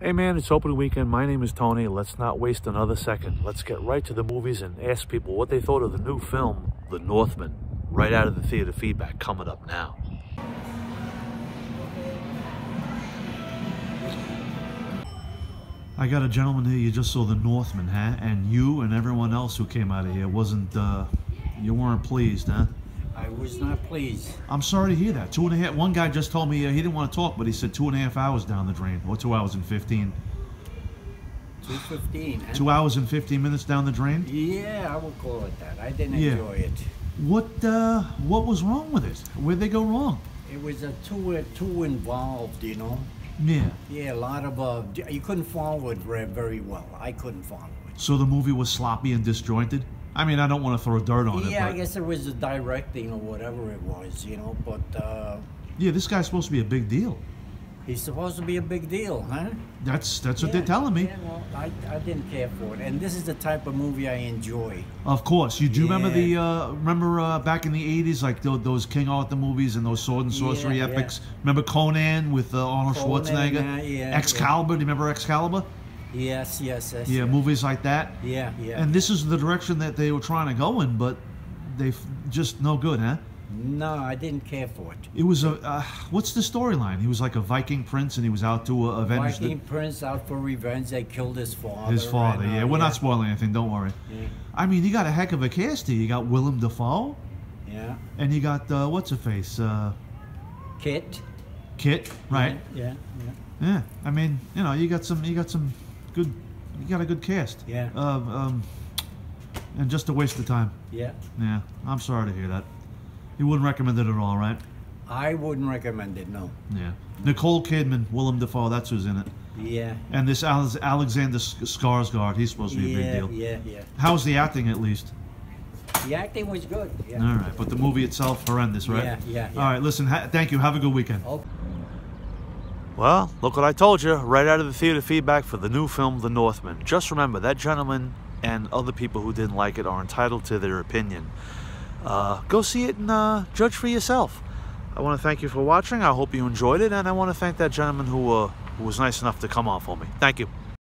Hey man, it's opening weekend. My name is Tony. Let's not waste another second. Let's get right to the movies and ask people what they thought of the new film, The Northman. Right out of the theater feedback coming up now. I got a gentleman here, you just saw The Northman, huh? And you and everyone else who came out of here wasn't, uh, you weren't pleased, huh? I was not pleased. I'm sorry to hear that. Two and a half. One guy just told me uh, he didn't want to talk, but he said two and a half hours down the drain, or two hours and fifteen. Two fifteen. Two hours and fifteen minutes down the drain. Yeah, I will call it that. I didn't Yeah. enjoy it. What uh, what was wrong with it? Where'd they go wrong? It was a too uh, too involved, you know. Yeah. Yeah, a lot of uh, you couldn't follow it very, very well. I couldn't follow it. So the movie was sloppy and disjointed. I mean, I don't want to throw dirt on it, Yeah, I guess it was the directing or whatever it was, you know. But uh, yeah, this guy's supposed to be a big deal. he's supposed to be a big deal, huh? That's that's what they're telling me. Yeah, well, I, I didn't care for it, and this is the type of movie I enjoy. Of course, you do remember the uh, remember uh, back in the '80s, like tho- those King Arthur movies and those sword and sorcery Yeah, yeah. epics. Remember Conan with uh, Arnold Conan, Schwarzenegger, uh, yeah, Excalibur. Do you remember Excalibur? Yes, yes, yes. Yeah, yes. movies like that. Yeah, yeah. And this is the direction that they were trying to go in, but they just no good, huh? No, I didn't care for it. It was a uh, what's the storyline? He was like a Viking prince, and he was out to uh, avenge Viking prince out for revenge. They killed his father. his father. and, uh, yeah, we're not spoiling anything. Don't worry. Yeah. I mean, you got a heck of a cast here. You got Willem Dafoe, Yeah. and you got uh, what's her face, uh, Kit. Kit, right? Yeah. Yeah. Yeah. I mean, you know, you got some, you got some good, you got a good cast. Yeah. Uh, um, and just a waste of time. Yeah. Yeah. I'm sorry to hear that. You wouldn't recommend it at all, right? I wouldn't recommend it. No. Yeah. Nicole Kidman, Willem Dafoe, that's who's in it. Yeah. And this Alex- Alexander Skarsgård, he's supposed to be a big deal. Yeah. Yeah. How's the acting at least? The acting was good. Yeah. All right, but the movie itself horrendous, right? Yeah, yeah, yeah. All right, listen. Ha- thank you. Have a good weekend. Oh. Well, look what I told you right out of the theater feedback for the new film, The Northman. Just remember that gentleman and other people who didn't like it are entitled to their opinion. Uh, go see it and uh, judge for yourself. I want to thank you for watching. I hope you enjoyed it, and I want to thank that gentleman who uh, who was nice enough to come on for me. Thank you.